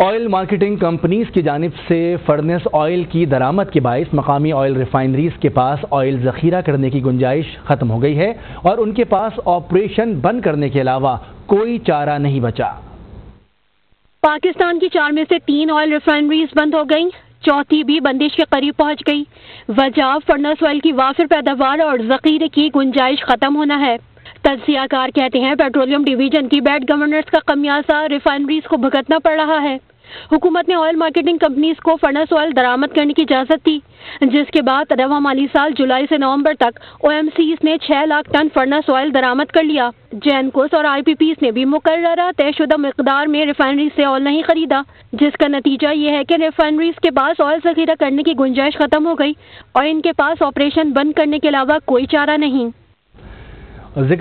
Oil marketing companies की जानब से फर्नेस ऑयल की दरामद के बायस मकामी ऑयल रिफाइनरीज के पास ऑयल जखीरा करने की गुंजाइश खत्म हो गई है और उनके पास ऑपरेशन बंद करने के अलावा कोई चारा नहीं बचा। पाकिस्तान की चार में से तीन ऑयल रिफाइनरीज बंद हो गई, चौथी भी बंदिश के करीब पहुँच गई। वजह फर्नेस ऑयल की वाफिर पैदावार और जखीरे की गुंजाइश खत्म होना है। तजियाकार कहते हैं, पेट्रोलियम डिवीज़न की बैड गवर्नेंस का कमियाजा रिफाइनरीज को भुगतना पड़ रहा है। हुकूमत ने ऑयल मार्केटिंग कंपनीज़ को फर्नेस ऑयल दरामद करने की इजाज़त दी, जिसके बाद रवा माली साल जुलाई से नवंबर तक ओ ने छह लाख टन फर्नस ऑयल दरामद कर लिया। जैनकोस और आई पी पी ने भी मुकर तयशुदा मकदार में रिफाइनरी से ऑयल नहीं खरीदा, जिसका नतीजा ये है कि रिफाइनरीज के पास ऑयल जखीरा करने की गुंजाइश खत्म हो गई और इनके पास ऑपरेशन बंद करने के अलावा कोई चारा नहीं।